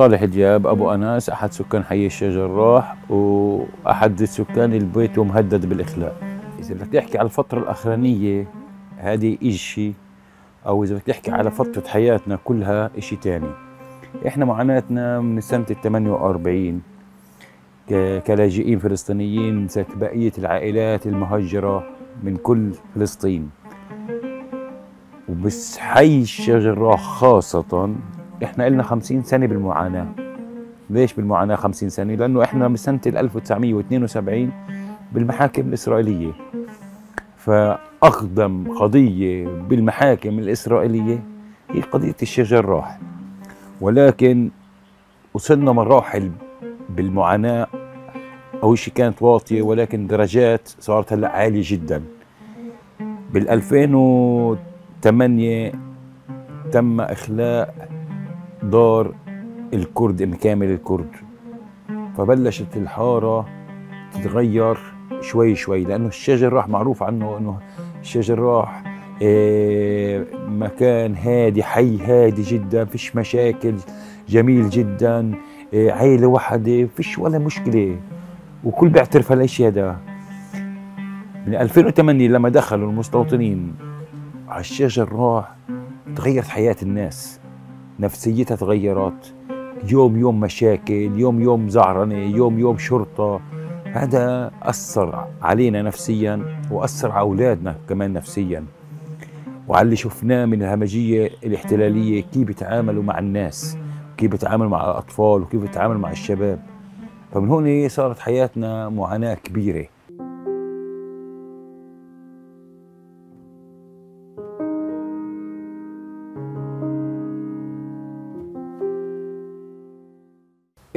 صالح دياب أبو أناس أحد سكان حي الشجر راح وأحد سكان البيت ومهدد بالإخلاء. إذا بدك تحكي على الفترة الأخرانية هذه إشي أو إذا بدك تحكي على فترة حياتنا كلها إشي تاني. إحنا معاناتنا من سنة ال 48 كلاجئين فلسطينيين بقية العائلات المهجرة من كل فلسطين. وبس حي الشجرة خاصة إحنا لنا 50 سنة بالمعاناة. ليش بالمعاناة 50 سنة؟ لأنه إحنا من سنة 1972 بالمحاكم الإسرائيلية. فأقدم قضية بالمحاكم الإسرائيلية هي قضية الشجر راح ولكن وصلنا مراحل بالمعاناة. أول شيء كانت واطية ولكن درجات صارت هلأ عالية جدا. بال 2008 تم إخلاء دار الكرد مكامل الكرد. فبلشت الحارة تتغير شوي شوي لأنه الشجر راح معروف عنه أنه الشجر راح إيه مكان هادي حي هادي جدا فيش مشاكل جميل جدا إيه عيلة واحدة فيش ولا مشكلة. وكل بيعترف هالإشي هذا. من 2008 لما دخلوا المستوطنين على الشجر راح تغيرت حياة الناس. نفسيتها تغيرت يوم يوم مشاكل يوم يوم زعرنة يوم يوم شرطة. هذا أثر علينا نفسيا وأثر على أولادنا كمان نفسيا. وعلى اللي شفناه من الهمجية الاحتلالية كيف بيتعاملوا مع الناس كيف بيتعاملوا مع الأطفال وكيف بيتعاملوا مع الشباب. فمن هون صارت حياتنا معاناة كبيرة.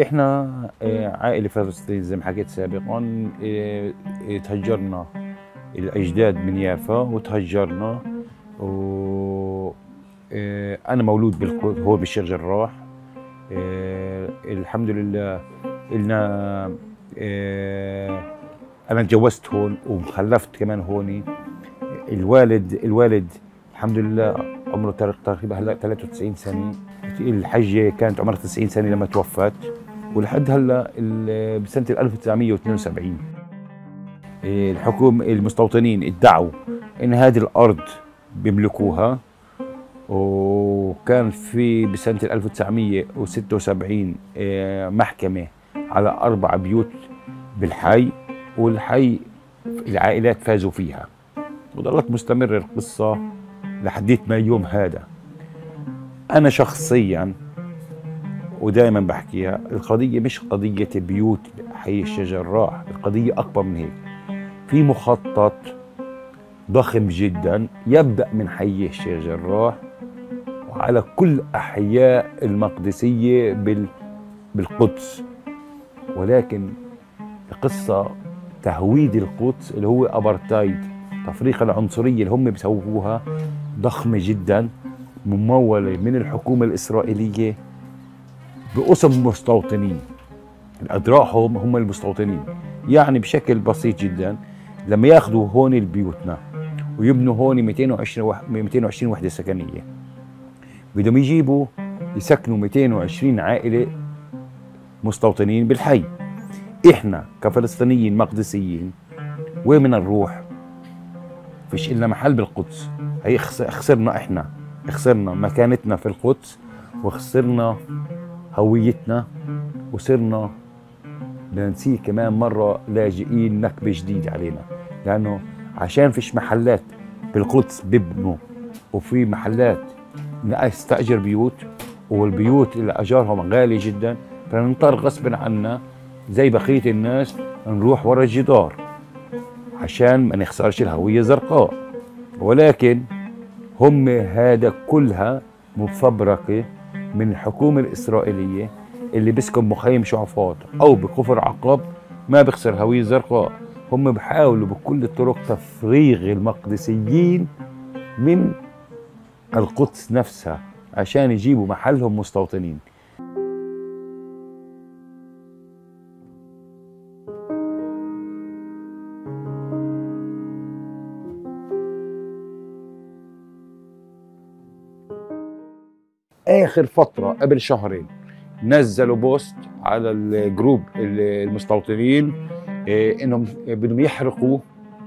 إحنا آه، عائلة فلسطين زي ما حكيت سابقا آه، تهجرنا. الأجداد من يافا وتهجرنا. و آه، أنا مولود بالقدس هون بالشيخ جراح. الحمد لله إلنا أنا تجوزت هون وخلفت كمان هون. الوالد الوالد الحمد لله عمره تقريبا هلأ 93 سنة. الحجة كانت عمرها 90 سنة لما توفت. ولحد هلا بسنة 1972 الحكومة المستوطنين ادعوا إن هذه الأرض بيملكوها وكان في بسنة 1976 آه، محكمة على أربع بيوت بالحي والحي العائلات فازوا فيها. وظلت مستمرة القصة لحديت ما يوم هذا. أنا شخصيا ودائما بحكيها القضية مش قضية بيوت حي الشجر راح القضية أكبر من هيك. في مخطط ضخم جدا يبدأ من حي الشجر راح وعلى كل أحياء المقدسية بال بالقدس. ولكن القصة تهويد القدس اللي هو أبرتايد تفريق العنصرية اللي هم بيسووها ضخمة جدا ممولة من الحكومة الإسرائيلية بقسم مستوطنين. أدراعهم هم المستوطنين. يعني بشكل بسيط جدا لما ياخذوا هون بيوتنا ويبنوا هون 220 220 وحدة سكنية. بدهم يجيبوا يسكنوا 220 عائلة مستوطنين بالحي. إحنا كفلسطينيين مقدسيين وين بدنا نروح؟ فيش الا محل بالقدس. هي خسرنا إحنا. خسرنا مكانتنا في القدس وخسرنا هويتنا وصرنا ننسيه كمان مرة لاجئين نكبة جديدة علينا. لأنه عشان فيش محلات بالقدس ببنوا وفي محلات نستأجر بيوت والبيوت اللي أجارهم غالي جدا فنضطر غصبا عنا زي بقية الناس نروح ورا الجدار عشان ما نخسرش الهوية الزرقاء. ولكن هم هذا كلها مفبركة من الحكومة الإسرائيلية اللي بيسكن مخيم شعفاط أو بكفر عقاب ما بيخسر هوية زرقاء. هم بيحاولوا بكل الطرق تفريغ المقدسيين من القدس نفسها عشان يجيبوا محلهم مستوطنين. آخر فترة قبل شهرين نزلوا post على ال group المستوطنين إيه، إنهم بدهم يحرقوا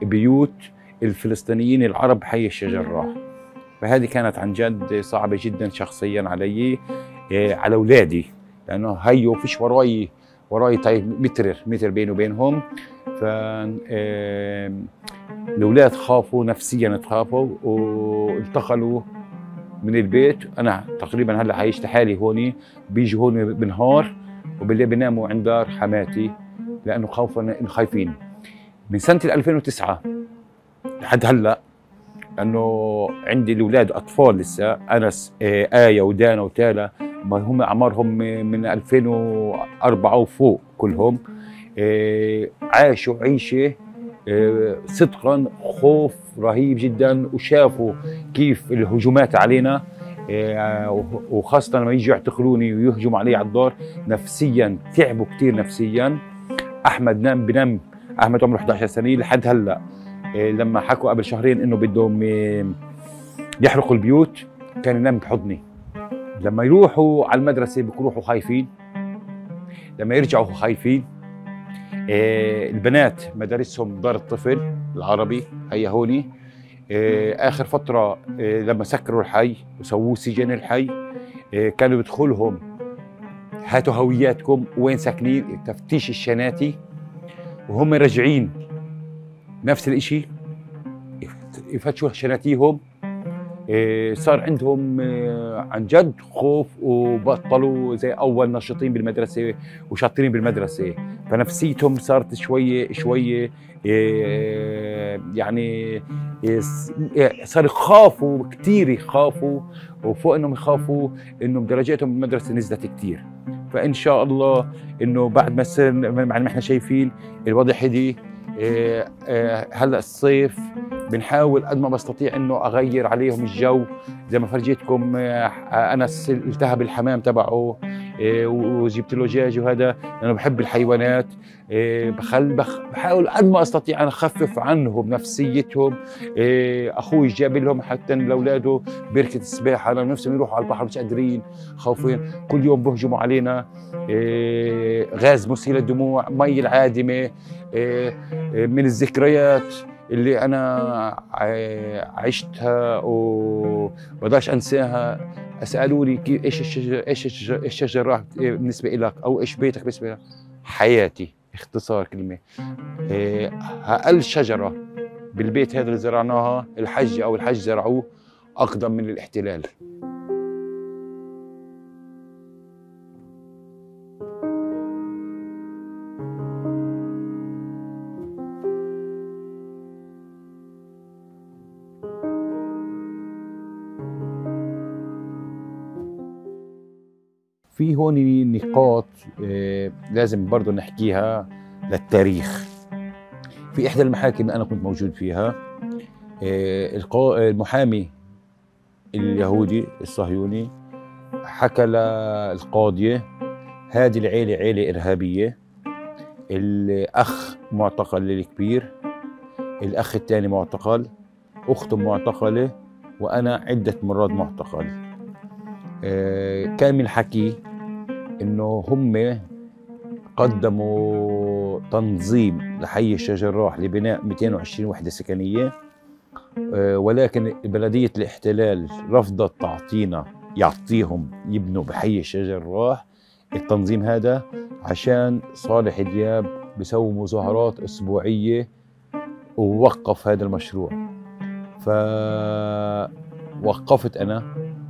بيوت الفلسطينيين العرب حي الشجر الراح فهذه كانت عن جد صعبة جدا شخصيا علي إيه، على أولادي لأنه هيو فيش وراي وراي طيب متر متر بيني وبينهم. ف إيه، الأولاد خافوا نفسيا خافوا وانتقلوا من البيت. أنا تقريبا هلأ عايش لحالي هون بيجوا هون بالنهار وبالليل بيناموا عند دار حماتي لأنه خوفا خايفين. من سنة 2009 لحد هلأ انه عندي الأولاد أطفال لسه أنس آه، آية ودانا وتالا ما هم أعمارهم من 2004 وفوق كلهم آه، عاشوا عيشة صدقا خوف رهيب جدا وشافوا كيف الهجومات علينا وخاصة لما يجوا يعتقلوني ويهجموا علي على الدار نفسيا تعبوا كثير نفسيا. أحمد نام بنام أحمد عمره 11 سنة لحد هلأ. إيه، لما حكوا قبل شهرين إنه بدهم يحرقوا البيوت كان ينام بحضني. لما يروحوا على المدرسة بيروحوا خايفين. لما يرجعوا خايفين البنات مدارسهم دار الطفل العربي هي هوني. آخر فترة لما سكروا الحي وسووه سجن الحي كانوا يدخلهم. هاتوا هوياتكم وين ساكنين؟ تفتيش الشناتي. وهم راجعين. نفس الشيء يفتشوا شناتيهم. صار عندهم إيه، عن جد خوف وبطلوا زي أول نشيطين بالمدرسة وشاطرين بالمدرسة. فنفسيتهم صارت شوية شوية إيه، يعني صار يخافوا كثير يخافوا وفوق إنهم يخافوا انه درجاتهم بالمدرسة نزلت كثير فإن شاء الله إنه بعد ما صرنا ما إحنا شايفين الوضع هدي إيه، إيه، هلأ الصيف بنحاول قد ما بستطيع إنه أغير عليهم الجو. زي ما فرجيتكم إيه، أنا التهب الحمام تبعه وجبت له دجاج وهذا لأنه بحب الحيوانات. بخل بحاول قد ما أستطيع أن أخفف عنهم نفسيتهم. أخوي جاب لهم حتى لأولاده بركة السباحة. أنا نفسهم يروحوا على البحر مش قادرين خوفين. كل يوم بهجموا علينا. غاز مسيل الدموع مي العادمة. من الذكريات. اللي أنا عشتها وبقدرش أنساها. أسألوا لي كيف إيش الشجر إيش الشجرة بالنسبة لك أو إيش بيتك بالنسبة لك حياتي اختصار كلمة. إيه، أقل شجرة بالبيت هذا اللي زرعناها الحج أو الحج زرعوه أقدم من الاحتلال. في هون نقاط آه، لازم برضه نحكيها للتاريخ. في إحدى المحاكم أنا كنت موجود فيها آه، المحامي اليهودي الصهيوني حكى للقاضية هذه العيلة عيلة إرهابية. الأخ معتقل الكبير الأخ الثاني معتقل أخته معتقلة وأنا عدة مرات معتقل. آه، كان من حكي إنه هم قدموا تنظيم لحي الشجراح لبناء 220 وحدة سكنية آه، ولكن بلدية الاحتلال رفضت تعطينا يعطيهم يبنوا بحي الشجراح التنظيم هذا عشان صالح دياب بيسوي مظاهرات أسبوعية ووقف هذا المشروع. فوقفت أنا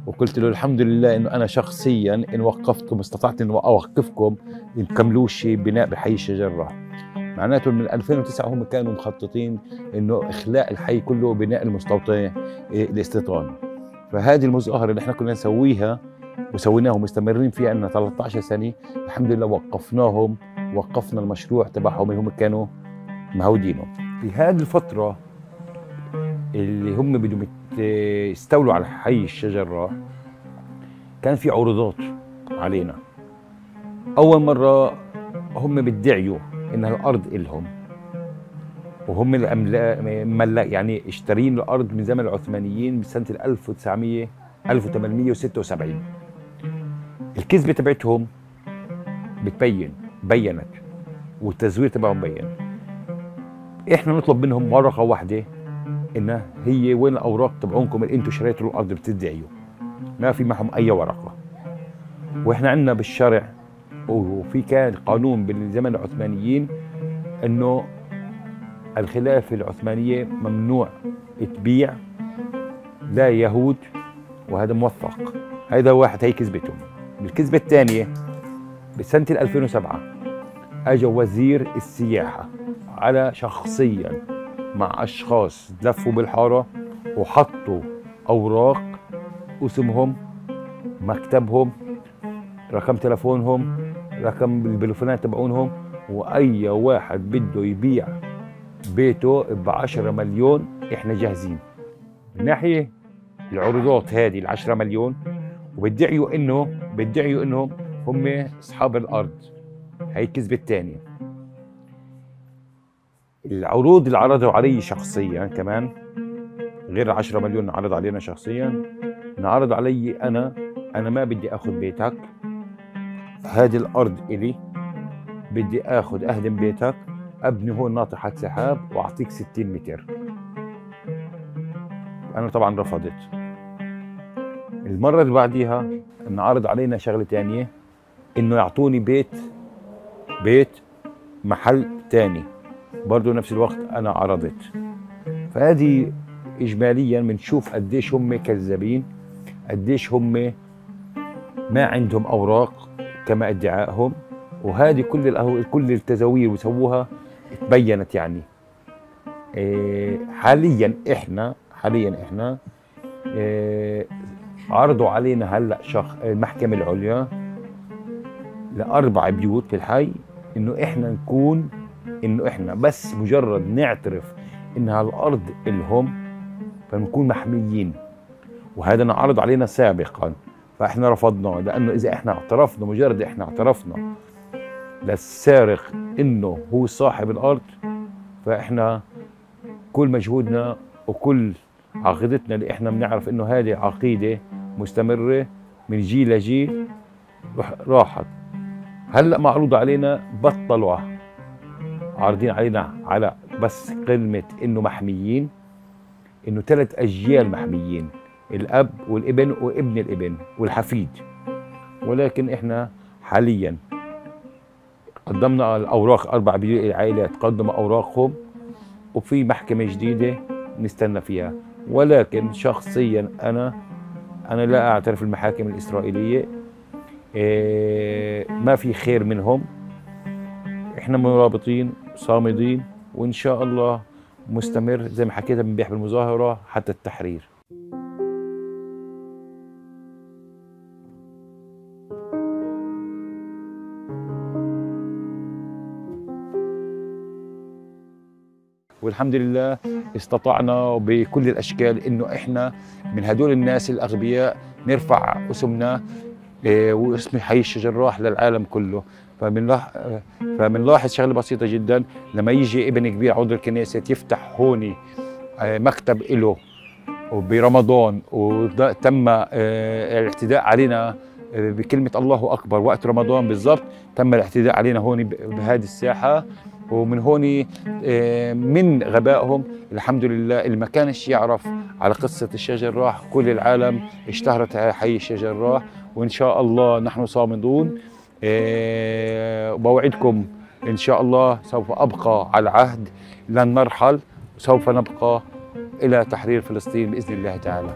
وقلت له الحمد لله إنه أنا شخصيا إن وقفتكم استطعت ان أوقفكم ان تكملوش بناء بحي الشجره معناته من 2009 هم كانوا مخططين إنه إخلاء الحي كله بناء المستوطنه الاستيطان. فهذه المظاهرة اللي إحنا كنا نسويها وسويناها ومستمرين فيها لنا 13 سنة الحمد لله وقفناهم وقفنا المشروع تبعهم اللي هم كانوا مهودينه. في هذه الفترة اللي هم بدهم يستولوا على حي الشجرة كان في عروضات علينا. أول مرة هم بيدعيوا إن الأرض إلهم. وهم الأملاك يعني اشترين الأرض من زمن العثمانيين بسنة 1900 1876 الكذبة تبعتهم بتبين بينت والتزوير تبعهم بين. إحنا نطلب منهم ورقة واحدة انها هي وين الأوراق تبعونكم اللي أنتم شريتوا الأرض بتدعيوا. ما في معهم أي ورقة. وإحنا عندنا بالشرع وفي كان قانون بالزمن العثمانيين إنه الخلافه العثمانية ممنوع تبيع لا يهود وهذا موثق. هذا واحد هي كذبتهم الكذبة الثانية بسنة 2007 اجى وزير السياحة على شخصيا مع أشخاص لفوا بالحارة وحطوا أوراق اسمهم مكتبهم رقم تلفونهم رقم البلوفونات تبعونهم وأي واحد بده يبيع بيته ب 10 مليون إحنا جاهزين. من ناحية العروضات هذه ال 10 مليون وبدعيوا انه بدعيوا إنهم هم أصحاب الأرض. هي الكذبة الثانية. العروض اللي عرضوا علي شخصيا كمان غير 10 مليون عرض علينا شخصيا. انعرض علي أنا أنا ما بدي آخذ بيتك. هذه الأرض إلي بدي آخذ أهدم بيتك. أبني هون ناطحة سحاب وأعطيك 60 متر. أنا طبعا رفضت. المرة اللي بعديها انعرض علينا شغلة ثانية إنه يعطوني بيت بيت محل ثاني برضه نفس الوقت أنا عرضت. فهذه اجماليا بنشوف قديش هم كذابين قديش هم ما عندهم أوراق كما ادعائهم وهذه كل كل التزاوير وسووها تبينت يعني. إيه حاليا إحنا حاليا إحنا إيه عرضوا علينا هلأ شخ المحكمة العليا لأربع بيوت في الحي إنه إحنا نكون إنه إحنا بس مجرد نعترف إن هالأرض إلهم فنكون محميين. وهذا انعرض علينا سابقا فإحنا رفضناه لأنه إذا إحنا اعترفنا مجرد إحنا اعترفنا للسارق إنه هو صاحب الأرض فإحنا كل مجهودنا وكل عقيدتنا اللي إحنا بنعرف إنه هذه عقيدة مستمرة من جيل لجيل راحت. هلأ معروض علينا بطلوا عارضين علينا على بس كلمه إنه محميين إنه ثلاث أجيال محميين الأب والابن وابن الابن والحفيد. ولكن إحنا حاليا قدمنا الأوراق أربع عائلات قدموا أوراقهم وفي محكمة جديدة نستنى فيها. ولكن شخصيا أنا أنا لا أعترف المحاكم الإسرائيلية إيه ما في خير منهم. إحنا مرابطين صامدين وإن شاء الله مستمر زي ما حكيت امبارح بالمظاهرة حتى التحرير. والحمد لله استطعنا بكل الأشكال إنه إحنا من هدول الناس الأغبياء نرفع اسمنا إيه، واسم حي الجراح للعالم كله. فبنلاحظ شغلة بسيطة جدا. لما يجي ابن كبير عضو الكنيسة يفتح هون آه، مكتب له وبرمضان وتم آه، الاعتداء علينا آه، بكلمة الله أكبر. وقت رمضان بالضبط تم الاعتداء علينا هون بهذه الساحة. ومن هون من غبائهم الحمد لله اللي ما كانش يعرف على قصة الشجر راح كل العالم اشتهرت حي الشجر راح وإن شاء الله نحن صامدون. إيه، وبوعدكم إن شاء الله سوف أبقى على العهد لن نرحل. سوف نبقى إلى تحرير فلسطين بإذن الله تعالى.